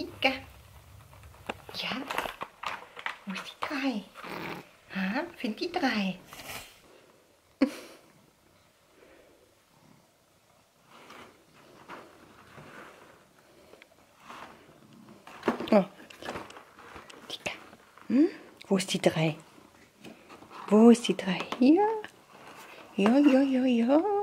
Musika. Ja, Drei? Ha, für die drei. Oh. Hm? Wo ist die drei? Wo ist die drei? Hier? Ja, ja, ja, ja.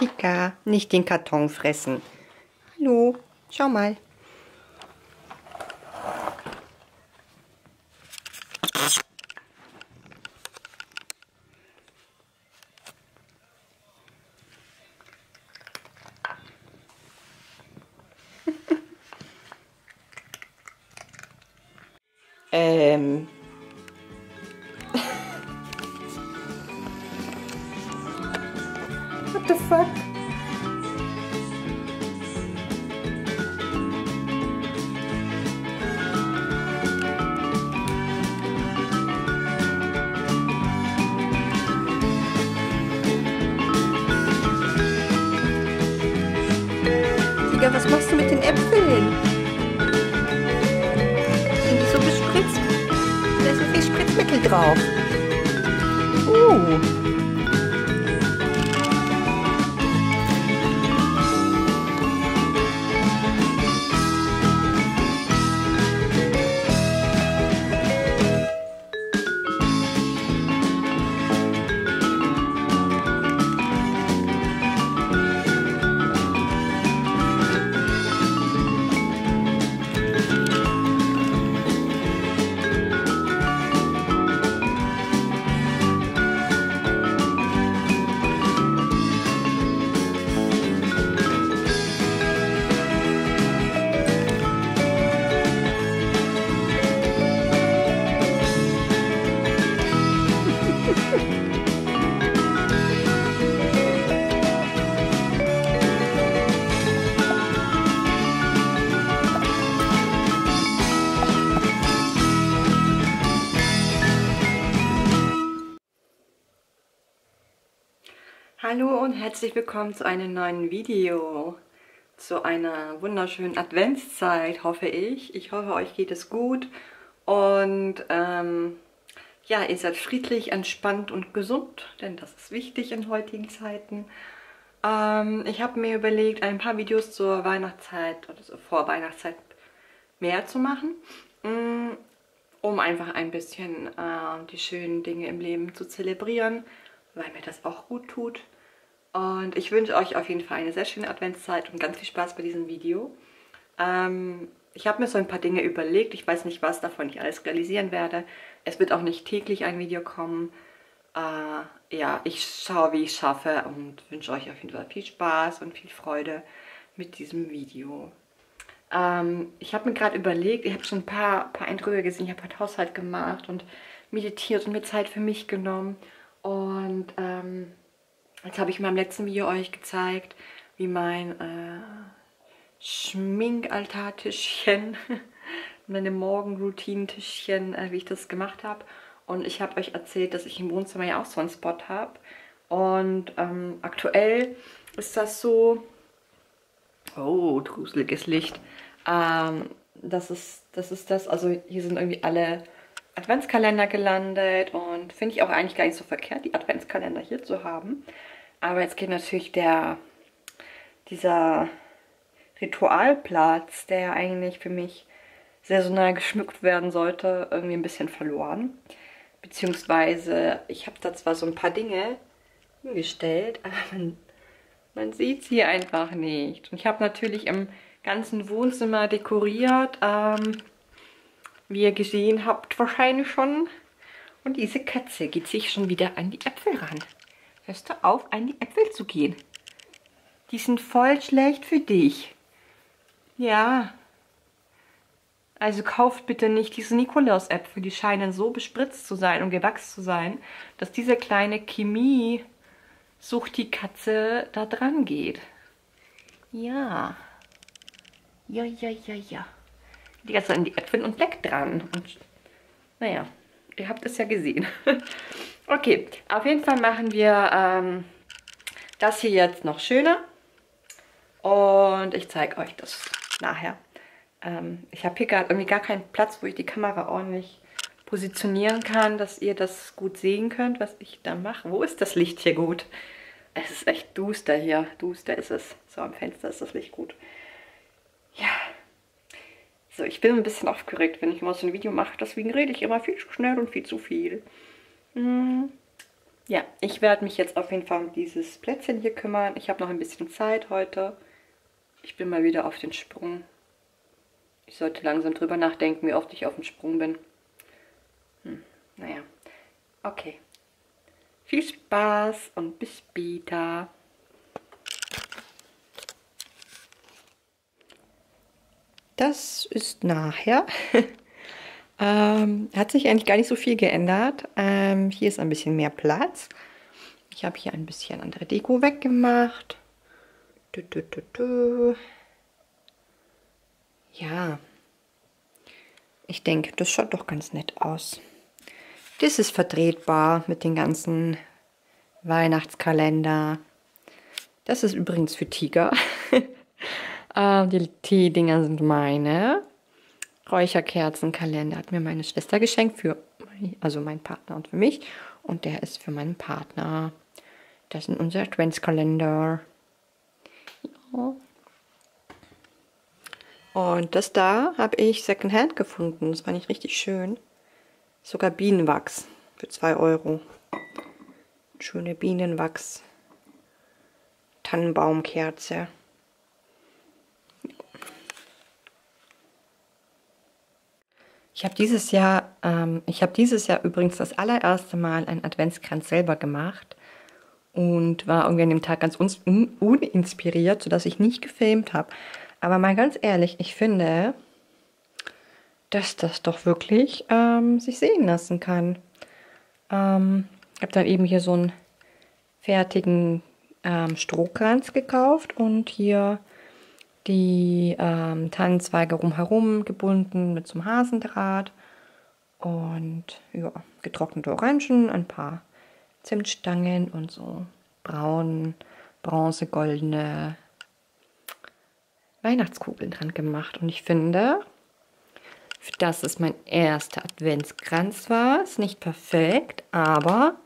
Tika, nicht den Karton fressen. Hallo, schau mal. ähm. Fuck? Digga, was machst du mit den Äpfeln? Sind die so bespritzt? Da ist so viel Spritzmittel drauf. Uh. Hallo und herzlich willkommen zu einem neuen Video. Zu einer wunderschönen Adventszeit, hoffe ich. Ich hoffe, euch geht es gut. Und ähm, ja, ihr seid friedlich, entspannt und gesund, denn das ist wichtig in heutigen Zeiten. Ähm, ich habe mir überlegt, ein paar Videos zur Weihnachtszeit oder so vor Weihnachtszeit mehr zu machen, mm, um einfach ein bisschen äh, die schönen Dinge im Leben zu zelebrieren, weil mir das auch gut tut. Und ich wünsche euch auf jeden Fall eine sehr schöne Adventszeit und ganz viel Spaß bei diesem Video. Ähm, ich habe mir so ein paar Dinge überlegt. Ich weiß nicht, was davon ich alles realisieren werde. Es wird auch nicht täglich ein Video kommen. Äh, ja, ich schaue, wie ich schaffe und wünsche euch auf jeden Fall viel Spaß und viel Freude mit diesem Video. Ähm, ich habe mir gerade überlegt, ich habe schon ein paar, paar Eindrücke gesehen. Ich habe heute Haushalt gemacht und meditiert und mir Zeit für mich genommen. Und ähm, Jetzt habe ich in meinem letzten Video euch gezeigt, wie mein äh, Schminkaltartischchen, meine Morgenroutine-Tischchen, äh, wie ich das gemacht habe. Und ich habe euch erzählt, dass ich im Wohnzimmer ja auch so einen Spot habe. Und ähm, aktuell ist das so... Oh, gruseliges Licht. Ähm, das, ist, das ist das, also hier sind irgendwie alle Adventskalender gelandet und finde ich auch eigentlich gar nicht so verkehrt, die Adventskalender hier zu haben. Aber jetzt geht natürlich der, dieser Ritualplatz, der ja eigentlich für mich saisonal geschmückt werden sollte, irgendwie ein bisschen verloren. Beziehungsweise, ich habe da zwar so ein paar Dinge hingestellt, aber man, man sieht sie einfach nicht. Und ich habe natürlich im ganzen Wohnzimmer dekoriert, ähm, wie ihr gesehen habt wahrscheinlich schon. Und diese Katze geht sich schon wieder an die Äpfel ran. Hörst du auf, an die Äpfel zu gehen? Die sind voll schlecht für dich. Ja. Also kauft bitte nicht diese Nikolaus-Äpfel. Die scheinen so bespritzt zu sein und gewachsen zu sein, dass diese kleine Chemie sucht die Katze da dran geht. Ja. Ja, ja, ja, ja. Die Zeit an die Äpfel und leckt dran. Und naja, ihr habt es ja gesehen. okay, auf jeden Fall machen wir ähm, das hier jetzt noch schöner. Und ich zeige euch das nachher. Ähm, ich habe hier gerade irgendwie gar keinen Platz, wo ich die Kamera ordentlich positionieren kann, dass ihr das gut sehen könnt, was ich da mache. Wo ist das Licht hier gut? Es ist echt duster hier. Duster ist es. So, am Fenster ist das Licht gut. Ja. So, ich bin ein bisschen aufgeregt, wenn ich mal so ein Video mache. Deswegen rede ich immer viel zu schnell und viel zu viel. Hm. Ja, ich werde mich jetzt auf jeden Fall um dieses Plätzchen hier kümmern. Ich habe noch ein bisschen Zeit heute. Ich bin mal wieder auf den Sprung. Ich sollte langsam drüber nachdenken, wie oft ich auf dem Sprung bin. Hm, naja. Okay. Viel Spaß und bis später. Das ist nachher. ähm, hat sich eigentlich gar nicht so viel geändert. Ähm, hier ist ein bisschen mehr Platz. Ich habe hier ein bisschen andere Deko weggemacht. Du, du, du, ja. Ich denke, das schaut doch ganz nett aus. Das ist vertretbar mit den ganzen Weihnachtskalender. Das ist übrigens für Tiger. äh, die Teedinger sind meine. Räucherkerzenkalender hat mir meine Schwester geschenkt, für also mein Partner und für mich. Und der ist für meinen Partner. Das sind unser Adventskalender. Und das da habe ich Secondhand gefunden. Das war nicht richtig schön. Sogar Bienenwachs für 2 Euro. Schöne Bienenwachs. Tannenbaumkerze. Ich habe dieses Jahr, ähm, ich dieses Jahr übrigens das allererste Mal einen Adventskranz selber gemacht und war irgendwie an dem Tag ganz un uninspiriert, sodass ich nicht gefilmt habe. Aber mal ganz ehrlich, ich finde, dass das doch wirklich ähm, sich sehen lassen kann. Ähm, ich habe dann eben hier so einen fertigen ähm, Strohkranz gekauft und hier die ähm, Tannenzweige rumherum gebunden mit so einem Hasendraht und ja, getrocknete Orangen, ein paar Zimtstangen und so braun, bronzegoldene Weihnachtskugeln dran gemacht. Und ich finde, dass es mein erster Adventskranz war, ist nicht perfekt, aber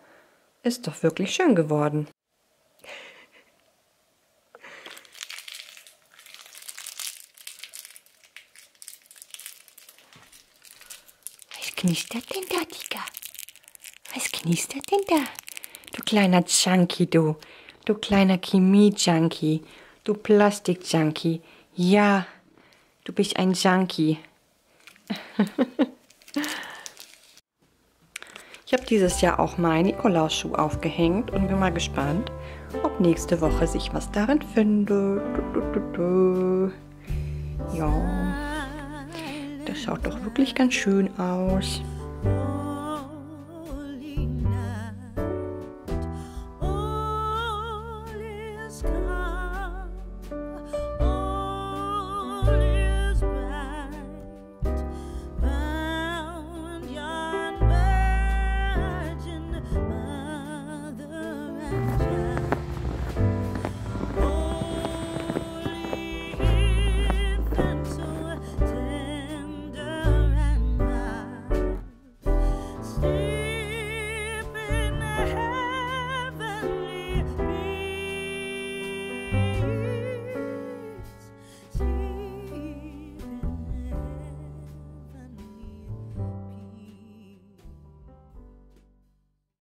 ist doch wirklich schön geworden. Was knistert denn da, Digga? Was knistert denn da? Kleiner Junkie, du. Du kleiner Chemie-Junkie. Du Plastik-Junkie. Ja, du bist ein Junkie. ich habe dieses Jahr auch meinen Nikolausschuh aufgehängt und bin mal gespannt, ob nächste Woche sich was darin findet. Ja, das schaut doch wirklich ganz schön aus.